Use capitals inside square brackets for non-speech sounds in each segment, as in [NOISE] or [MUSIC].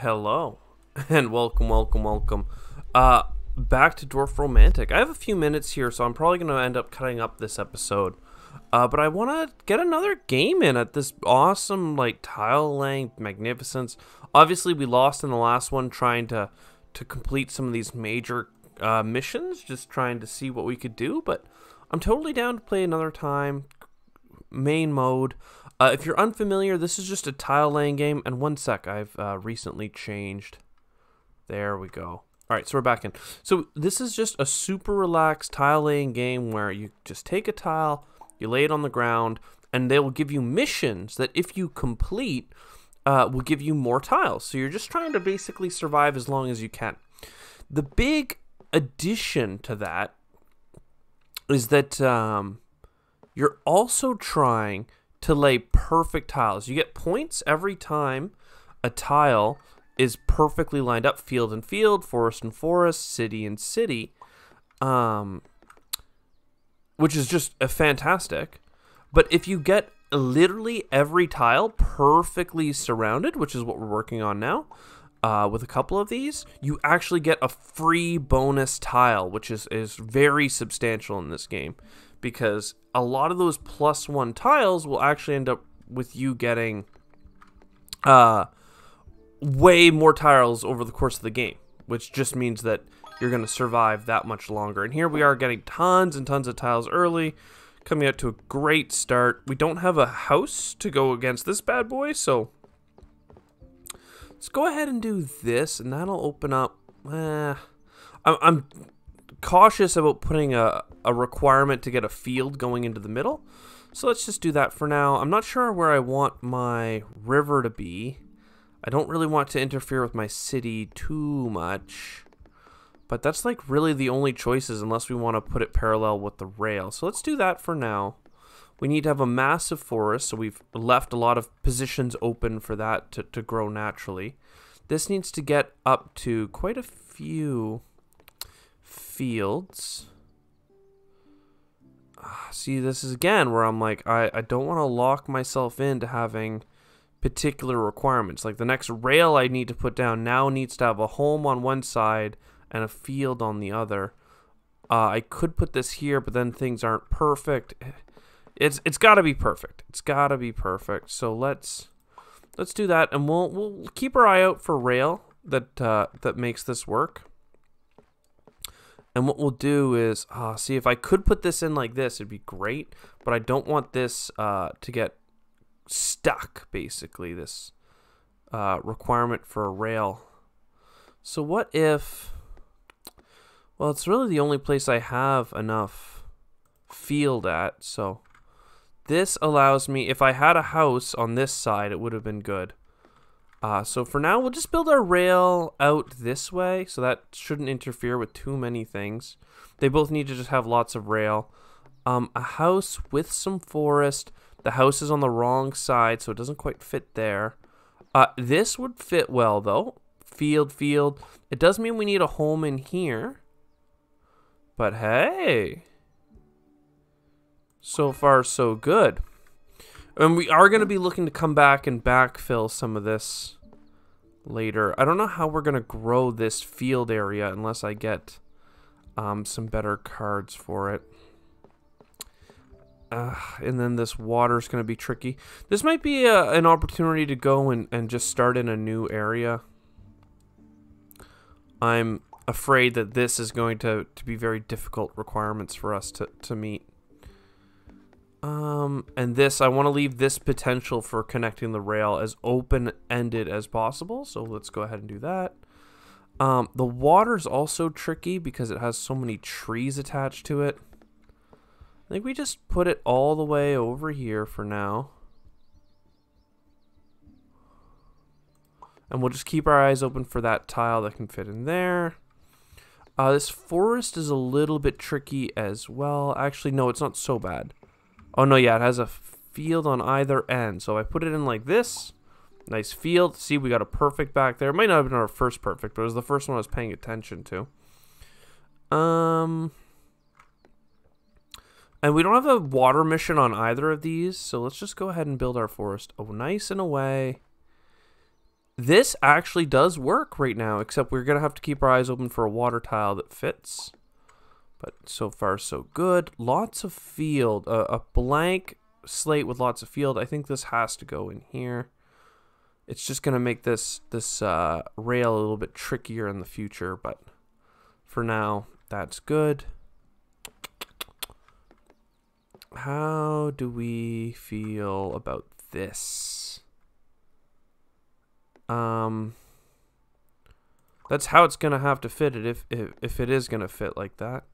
Hello, [LAUGHS] and welcome, welcome, welcome. Uh, back to Dorfromantik. I have a few minutes here, so I'm probably going to end up cutting up this episode. Uh, but I want to get another game in at this awesome, like, tile laying magnificence. Obviously, we lost in the last one trying to to complete some of these major uh, missions, just trying to see what we could do. But I'm totally down to play another time. Main mode. Uh, if you're unfamiliar, this is just a tile laying game. And one sec, I've uh, recently changed. There we go. All right, so we're back in. So this is just a super relaxed tile laying game where you just take a tile, you lay it on the ground, and they will give you missions that if you complete, uh, will give you more tiles. So you're just trying to basically survive as long as you can. The big addition to that is that um, you're also trying to lay perfect tiles. You get points every time a tile is perfectly lined up field and field, forest and forest, city and city. Um, which is just a fantastic. But if you get literally every tile perfectly surrounded, which is what we're working on now, uh, with a couple of these, you actually get a free bonus tile, which is, is very substantial in this game because a lot of those plus one tiles will actually end up with you getting uh, way more tiles over the course of the game, which just means that you're going to survive that much longer. And here we are getting tons and tons of tiles early, coming out to a great start. We don't have a house to go against this bad boy, so let's go ahead and do this, and that'll open up. Eh, I'm cautious about putting a, a requirement to get a field going into the middle. So let's just do that for now. I'm not sure where I want my river to be. I don't really want to interfere with my city too much. But that's like really the only choices unless we want to put it parallel with the rail. So let's do that for now. We need to have a massive forest, so we've left a lot of positions open for that to, to grow naturally. This needs to get up to quite a few fields. Ah, see, this is again where I'm like, I, I don't want to lock myself into having particular requirements. Like the next rail I need to put down now needs to have a home on one side and a field on the other. Uh, I could put this here, but then things aren't perfect. It's it's got to be perfect. It's got to be perfect. So let's let's do that, and we'll we'll keep our eye out for rail that uh, that makes this work. And what we'll do is, uh, see if I could put this in like this, it'd be great. But I don't want this uh, to get stuck, basically, this uh, requirement for a rail. So what if, well, it's really the only place I have enough field at. So this allows me, if I had a house on this side, it would have been good. Uh, so for now, we'll just build our rail out this way, so that shouldn't interfere with too many things. They both need to just have lots of rail. Um, a house with some forest. The house is on the wrong side, so it doesn't quite fit there. Uh, this would fit well, though. Field, field. It does mean we need a home in here. But hey. So far, so good. And we are going to be looking to come back and backfill some of this later. I don't know how we're going to grow this field area unless I get um, some better cards for it. Uh, and then this water is going to be tricky. This might be a, an opportunity to go and, and just start in a new area. I'm afraid that this is going to, to be very difficult requirements for us to, to meet. Um, and this, I want to leave this potential for connecting the rail as open-ended as possible. So let's go ahead and do that. Um, the water's also tricky because it has so many trees attached to it. I think we just put it all the way over here for now. And we'll just keep our eyes open for that tile that can fit in there. Uh, this forest is a little bit tricky as well. Actually, no, it's not so bad. Oh, no, yeah, it has a field on either end. So if I put it in like this, nice field. See, we got a perfect back there. It might not have been our first perfect, but it was the first one I was paying attention to. Um, and we don't have a water mission on either of these, so let's just go ahead and build our forest. Oh, nice and away. this actually does work right now, except we're going to have to keep our eyes open for a water tile that fits. But so far, so good. Lots of field. Uh, a blank slate with lots of field. I think this has to go in here. It's just going to make this, this uh, rail a little bit trickier in the future, but for now, that's good. How do we feel about this? Um, that's how it's gonna have to fit it if if, if it is gonna fit like that.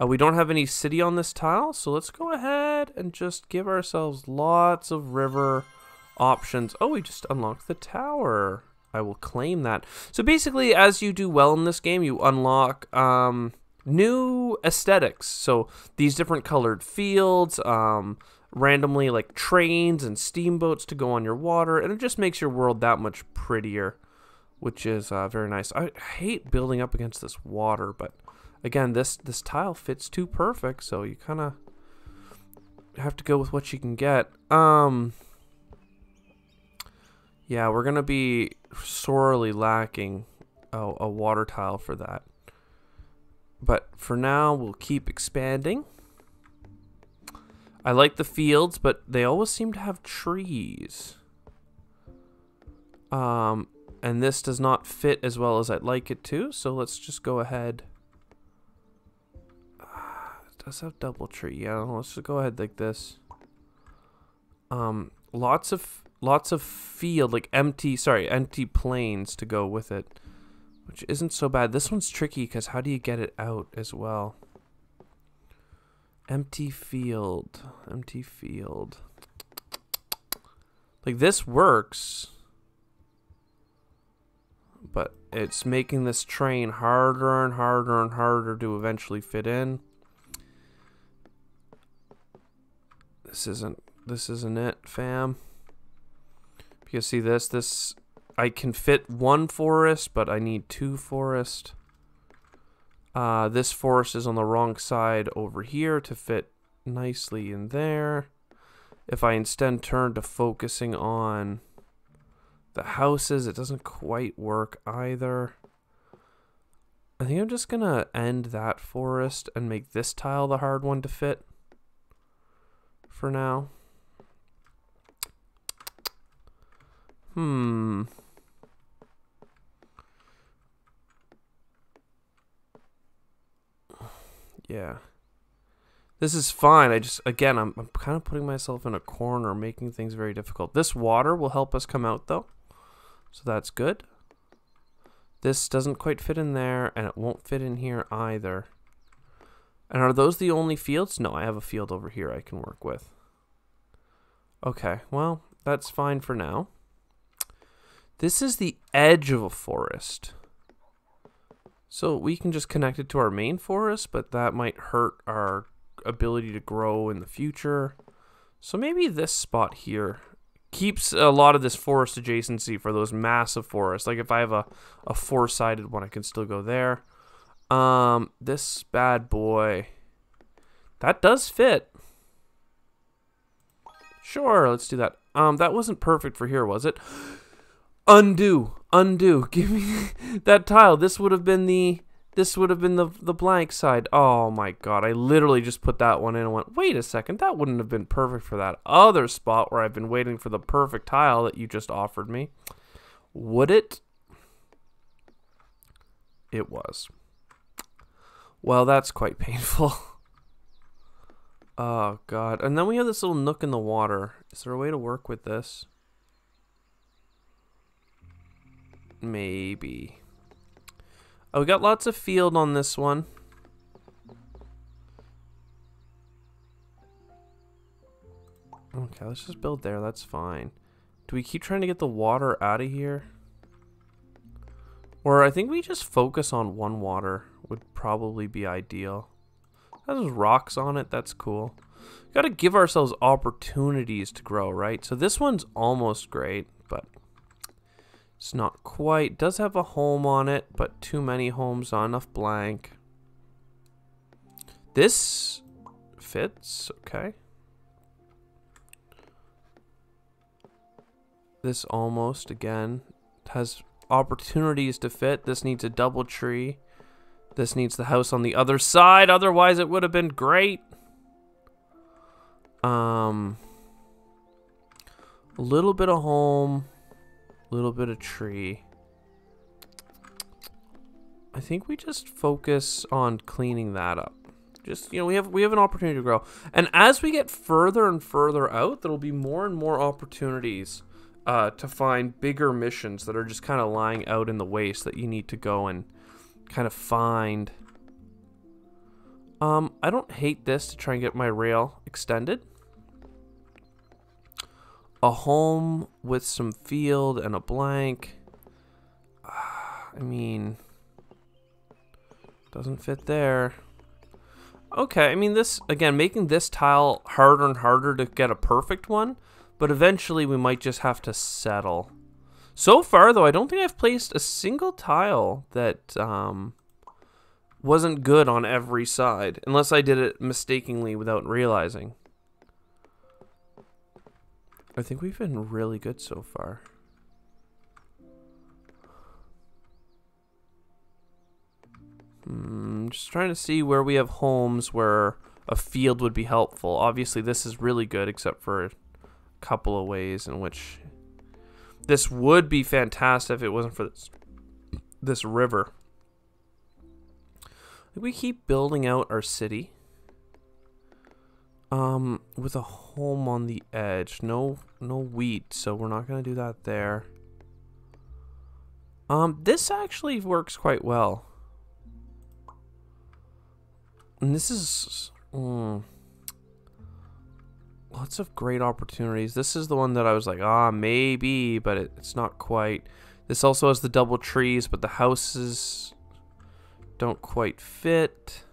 Uh, we don't have any city on this tile, so let's go ahead and just give ourselves lots of river options. Oh, we just unlocked the tower. I will claim that. So basically, as you do well in this game, you unlock um, new aesthetics. So these different colored fields, um, randomly like trains and steamboats to go on your water, and it just makes your world that much prettier, which is uh, very nice. I hate building up against this water, but again, this this tile fits too perfect, so you kind of have to go with what you can get. Um, yeah, we're gonna be sorely lacking a, a water tile for that. But for now, we'll keep expanding. I like the fields, but they always seem to have trees. Um, and this does not fit as well as I'd like it to, so let's just go ahead. Does have double tree, yeah, let's just go ahead like this. Um, lots of, lots of field, like empty, sorry, empty plains to go with it. Which isn't so bad. This one's tricky because how do you get it out as well? Empty field. Empty field. Like this works. But it's making this train harder and harder and harder to eventually fit in. This isn't this isn't it, fam. You see this? This I can fit one forest, but I need two forest. Uh, this forest is on the wrong side over here to fit nicely in there. If I instead turn to focusing on the houses, it doesn't quite work either. I think I'm just going to end that forest and make this tile the hard one to fit for now. Hmm. Yeah. This is fine. I just, again, I'm, I'm kind of putting myself in a corner, making things very difficult. This water will help us come out, though. So that's good. This doesn't quite fit in there, and it won't fit in here either. And are those the only fields? No, I have a field over here I can work with. Okay, well, that's fine for now. This is the edge of a forest. So we can just connect it to our main forest, but that might hurt our ability to grow in the future. So maybe this spot here keeps a lot of this forest adjacency for those massive forests. Like if I have a, a four-sided one, I can still go there. Um, this bad boy, that does fit. Sure, let's do that. Um, that wasn't perfect for here, was it? Undo, undo. [LAUGHS] Give me that tile. This would have been the this would have been the the blank side. Oh my god, I literally just put that one in and went, wait a second, that wouldn't have been perfect for that other spot where I've been waiting for the perfect tile that you just offered me. Would it? It was. Well, that's quite painful. [LAUGHS] oh god. And then we have this little nook in the water. Is there a way to work with this? Maybe. Oh, we got lots of field on this one. Okay, let's just build there. That's fine. Do we keep trying to get the water out of here? Or I think we just focus on one water would probably be ideal. Has rocks on it. That's cool. Got to give ourselves opportunities to grow, right? So this one's almost great, but it's not quite. Does have a home on it, but too many homes, not enough blank. This fits, okay. This almost, again, has opportunities to fit. This needs a double tree. This needs the house on the other side. Otherwise, it would have been great. Um, a little bit of home, a little bit of tree. I think we just focus on cleaning that up. Just you know, we have we have an opportunity to grow, and as we get further and further out, there will be more and more opportunities uh, to find bigger missions that are just kind of lying out in the waste that you need to go and kind of find. Um, I don't hate this to try and get my rail extended. A home with some field and a blank. I mean, doesn't fit there. Okay, I mean this again, making this tile harder and harder to get a perfect one, but eventually we might just have to settle. So far, though, I don't think I've placed a single tile that um, wasn't good on every side, unless I did it mistakenly without realizing. I think we've been really good so far. Hmm, just trying to see where we have homes where a field would be helpful. Obviously, this is really good, except for couple of ways in which this would be fantastic if it wasn't for this, this river. We keep building out our city. Um, with a home on the edge. No, no wheat, so we're not gonna do that there. Um, this actually works quite well. And this is mm, lots of great opportunities. This is the one that I was like, ah, maybe, but it, it's not quite. This also has the double trees, but the houses don't quite fit.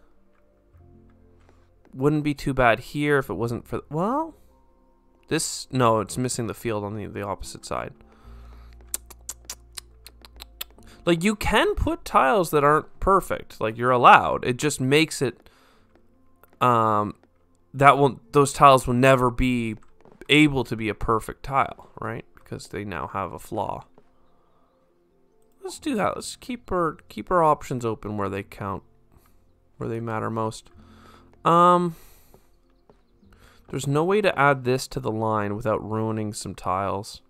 Wouldn't be too bad here if it wasn't for well. This no, it's missing the field on the the opposite side. Like you can put tiles that aren't perfect. Like you're allowed. It just makes it um, that will those tiles will never be able to be a perfect tile, right? Because they now have a flaw. Let's do that. Let's keep our keep our options open where they count, where they matter most. Um, there's no way to add this to the line without ruining some tiles.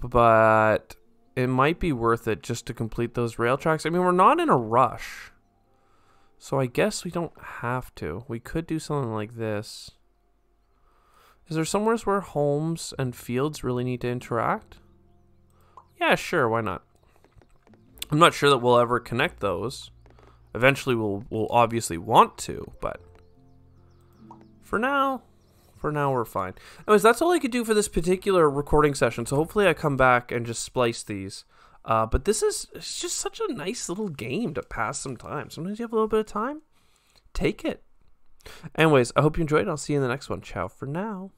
But it might be worth it just to complete those rail tracks. I mean, we're not in a rush. So I guess we don't have to. We could do something like this. Is there somewhere where homes and fields really need to interact? Yeah, sure, why not? I'm not sure that we'll ever connect those. Eventually we'll we'll obviously want to, but for now, for now we're fine. Anyways, that's all I could do for this particular recording session. So hopefully I come back and just splice these. Uh, but this is it's just such a nice little game to pass some time. Sometimes you have a little bit of time, take it. Anyways, I hope you enjoyed. I'll see you in the next one. Ciao for now.